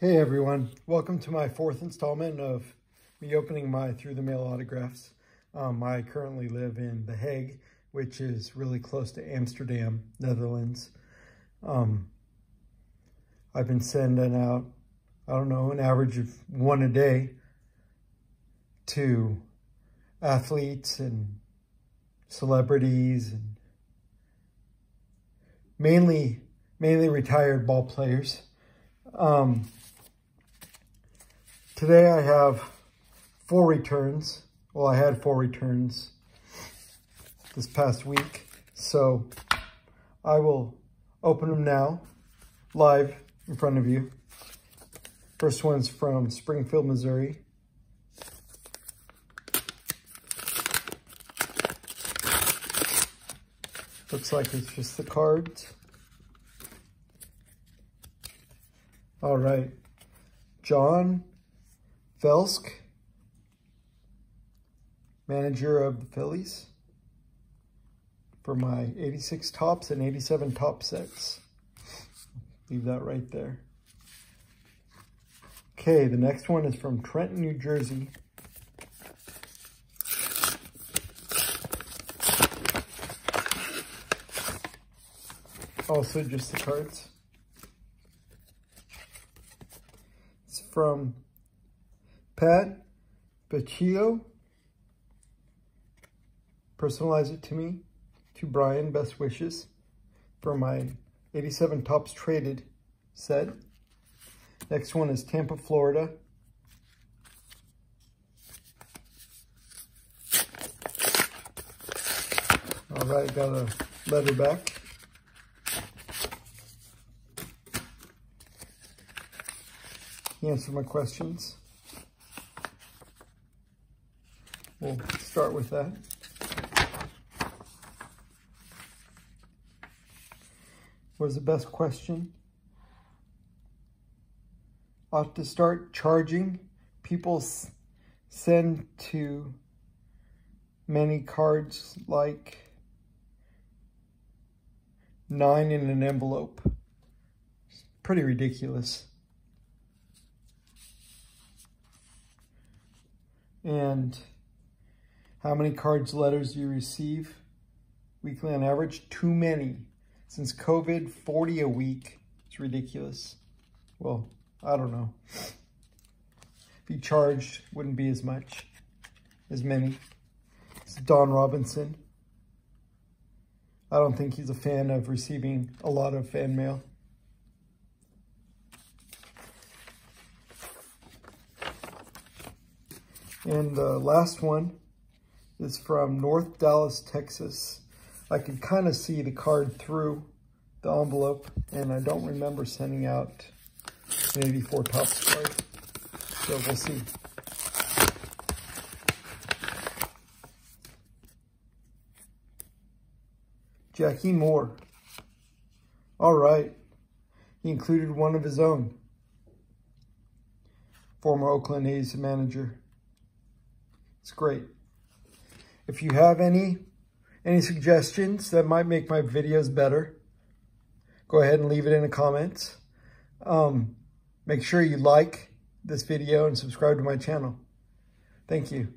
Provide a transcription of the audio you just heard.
Hey everyone, welcome to my fourth installment of me opening my through the mail autographs. Um, I currently live in The Hague, which is really close to Amsterdam, Netherlands. Um, I've been sending out, I don't know, an average of one a day to athletes and celebrities and mainly mainly retired ball players. Um, Today I have four returns. Well, I had four returns this past week. So I will open them now, live in front of you. First one's from Springfield, Missouri. Looks like it's just the cards. All right. John Felske, manager of the Phillies, for my 86 Topps and 87 top sets. Leave that right there. Okay, the next one is from Trenton, New Jersey. Also just the cards. It's from Pat Pacillo. Personalize it to me. To Brian, best wishes for my 87 Topps Traded set. Next one is Tampa, Florida. All right, got a letter back. Answer my questions. We'll start with that. Was the best question? Ought to start charging. People send to many cards like nine in an envelope. It's pretty ridiculous. And how many cards, letters do you receive weekly on average? Too many. Since COVID, 40 a week. It's ridiculous. Well, I don't know. If you charged, wouldn't be as much, as many. It's Don Robinson. I don't think he's a fan of receiving a lot of fan mail. And the last one is from North Dallas, Texas. I can kind of see the card through the envelope, and I don't remember sending out an 84 Topps card. So we'll see. Jackie Moore. All right. He included one of his own. Former Oakland A's manager. It's great. If you have any, any suggestions that might make my videos better, go ahead and leave it in the comments. Um, make sure you like this video and subscribe to my channel. Thank you.